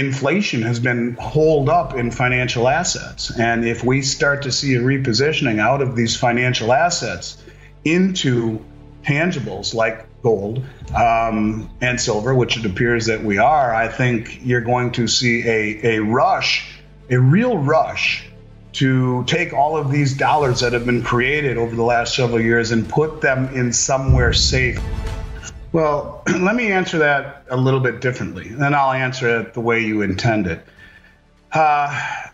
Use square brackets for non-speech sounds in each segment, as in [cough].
inflation has been holed up in financial assets. And if we start to see a repositioning out of these financial assets into tangibles like gold um, and silver, which it appears that we are, I think you're going to see a, a rush, a real rush to take all of these dollars that have been created over the last several years and put them in somewhere safe. Well, [clears throat] let me answer that a little bit differently, and then I'll answer it the way you intended. Uh,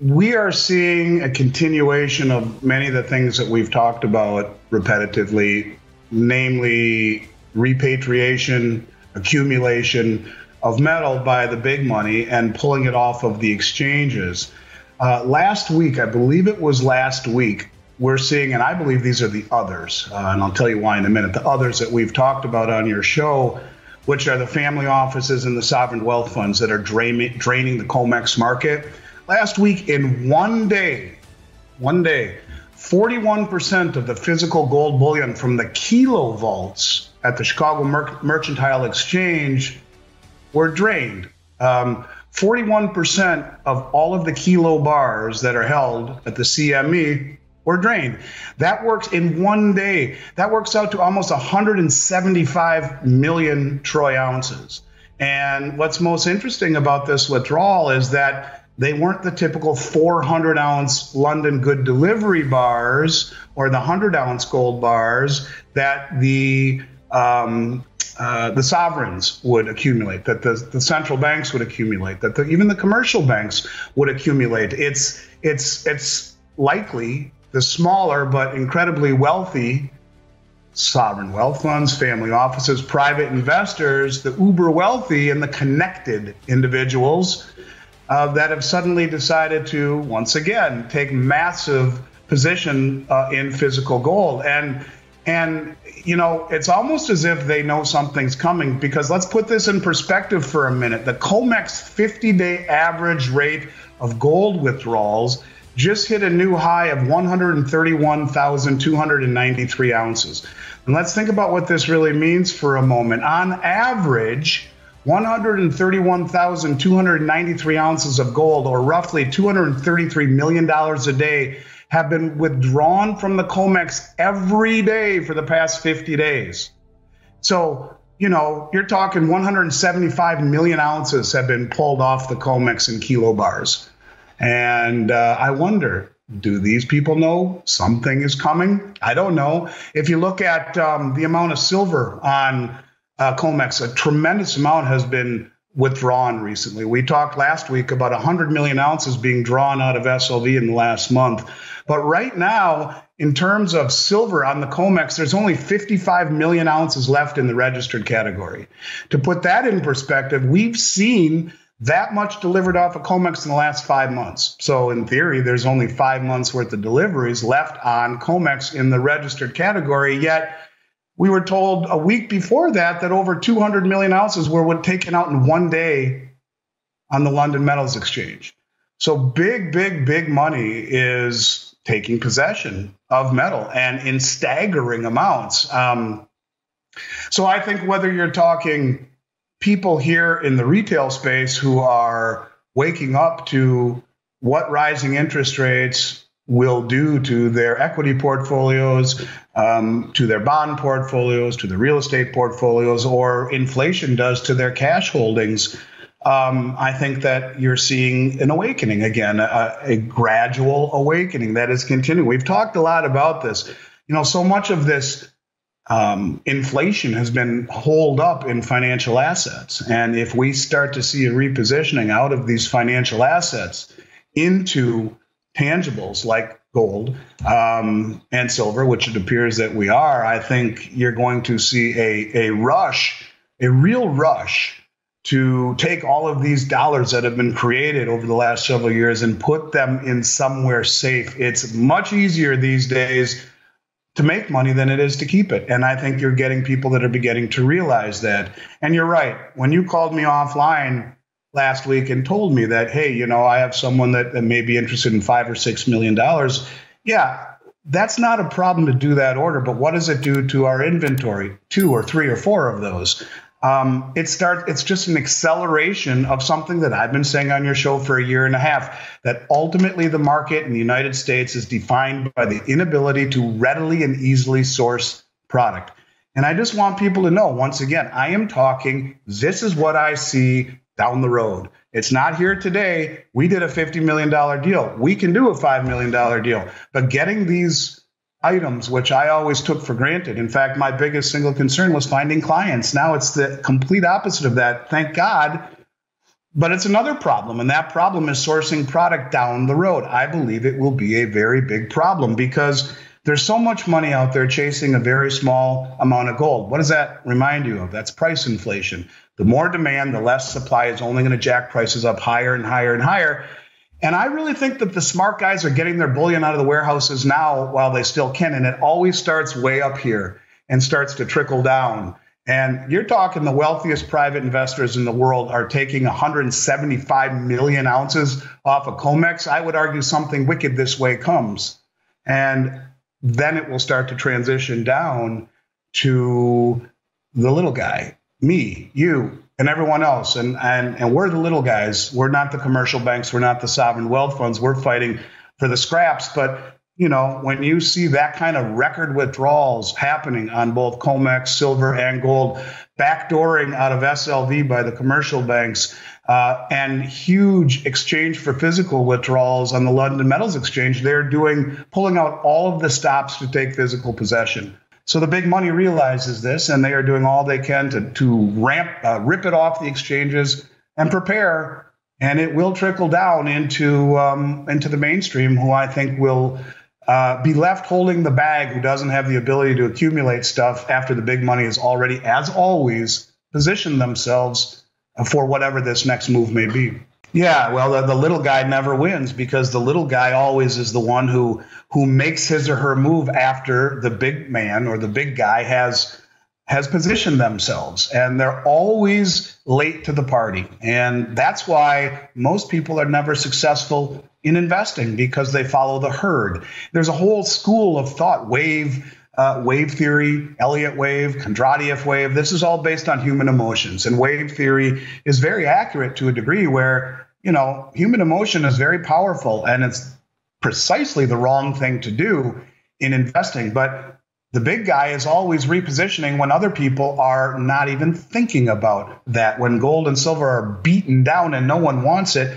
we are seeing a continuation of many of the things that we've talked about repetitively, namely repatriation, accumulation of metal by the big money, and pulling it off of the exchanges. Uh, last week, I believe it was last week, we're seeing, and I believe these are the others, uh, and I'll tell you why in a minute, the others that we've talked about on your show, which are the family offices and the sovereign wealth funds that are draining, draining the COMEX market. Last week, in one day, one day, 41% of the physical gold bullion from the kilo vaults at the Chicago Mer- Mercantile Exchange were drained. Um, 41% of all of the kilo bars that are held at the CME were drained. That works in one day. That works out to almost 175 million troy ounces. And what's most interesting about this withdrawal is that they weren't the typical 400 ounce London good delivery bars or the 100 ounce gold bars that the um, uh, the sovereigns would accumulate, that the, the central banks would accumulate, that the, even the commercial banks would accumulate. It's it's it's likely the smaller but incredibly wealthy sovereign wealth funds, family offices, private investors, the uber wealthy, and the connected individuals uh, that have suddenly decided to once again take massive position uh, in physical gold and and you know, it's almost as if they know something's coming because let's put this in perspective for a minute. The COMEX 50 day average rate of gold withdrawals just hit a new high of 131,293 ounces. And let's think about what this really means for a moment. On average, 131,293 ounces of gold, or roughly $233 million a day, have been withdrawn from the COMEX every day for the past 50 days. So, you know, you're talking 175 million ounces have been pulled off the COMEX in kilo bars. And uh, I wonder, do these people know something is coming? I don't know. If you look at um, the amount of silver on uh, COMEX, a tremendous amount has been withdrawn recently. We talked last week about 100 million ounces being drawn out of SLV in the last month. But right now, in terms of silver on the COMEX, there's only 55 million ounces left in the registered category. To put that in perspective, we've seen that much delivered off of COMEX in the last five months. So, in theory, there's only five months worth of deliveries left on COMEX in the registered category. Yet, we were told a week before that that over 200 million ounces were taken out in one day on the London Metals Exchange. So big, big, big money is taking possession of metal and in staggering amounts. Um, so I think whether you're talking people here in the retail space who are waking up to what rising interest rates will do to their equity portfolios, um, to their bond portfolios, to their real estate portfolios, or inflation does to their cash holdings. Um, I think that you're seeing an awakening again, a, a gradual awakening that is continuing. We've talked a lot about this. You know, so much of this um, inflation has been holed up in financial assets. And if we start to see a repositioning out of these financial assets into tangibles like gold um, and silver, which it appears that we are, I think you're going to see a, a rush, a real rush to take all of these dollars that have been created over the last several years and put them in somewhere safe. It's much easier these days to make money than it is to keep it. And I think you're getting people that are beginning to realize that. And you're right. When you called me offline last week and told me that, hey, you know, I have someone that, that may be interested in five or six million dollars. Yeah, that's not a problem to do that order, but what does it do to our inventory? Two or three or four of those. Um, it starts. It's just an acceleration of something that I've been saying on your show for a year and a half. That ultimately the market in the United States is defined by the inability to readily and easily source product. And I just want people to know once again, I am talking. This is what I see down the road. It's not here today. We did a $50 million deal. We can do a $5 million deal. But getting these items, which I always took for granted. In fact, my biggest single concern was finding clients. Now it's the complete opposite of that. Thank God. But it's another problem, and that problem is sourcing product down the road. I believe it will be a very big problem because there's so much money out there chasing a very small amount of gold. What does that remind you of? That's price inflation. The more demand, the less supply is only going to jack prices up higher and higher and higher. And I really think that the smart guys are getting their bullion out of the warehouses now while they still can. And it always starts way up here and starts to trickle down. And you're talking the wealthiest private investors in the world are taking 175 million ounces off of COMEX. I would argue something wicked this way comes. And then it will start to transition down to the little guy, me, you, and everyone else. And, and, and we're the little guys. We're not the commercial banks. We're not the sovereign wealth funds. We're fighting for the scraps. But, you know, when you see that kind of record withdrawals happening on both COMEX, silver, and gold, backdooring out of SLV by the commercial banks, uh, and huge exchange for physical withdrawals on the London Metals Exchange, they're doing pulling out all of the stops to take physical possession. So the big money realizes this, and they are doing all they can to to ramp uh, rip it off the exchanges and prepare. And it will trickle down into um, into the mainstream, who I think will uh, be left holding the bag, who doesn't have the ability to accumulate stuff after the big money has already, as always, positioned themselves for whatever this next move may be. Yeah, well, the, the, little guy never wins because the little guy always is the one who who makes his or her move after the big man or the big guy has has positioned themselves, and they're always late to the party, and that's why most people are never successful in investing because they follow the herd. There's a whole school of thought, wave uh, wave theory, Elliott wave, Kondratiev wave. This is all based on human emotions. And wave theory is very accurate to a degree where, you know, human emotion is very powerful and it's precisely the wrong thing to do in investing. But the big guy is always repositioning when other people are not even thinking about that. When gold and silver are beaten down and no one wants it,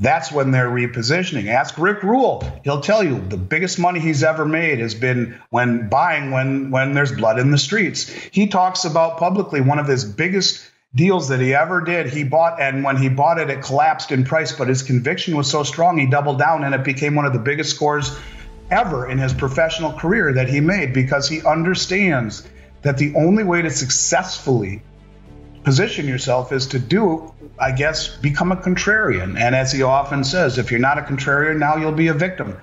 that's when they're repositioning. Ask Rick Rule. He'll tell you the biggest money he's ever made has been when buying when when there's blood in the streets. He talks about publicly one of his biggest deals that he ever did. He bought and when he bought it it collapsed in price, but his conviction was so strong he doubled down and it became one of the biggest scores ever in his professional career that he made because he understands that the only way to successfully position yourself is to do, I guess, become a contrarian. And as he often says, if you're not a contrarian, now you'll be a victim.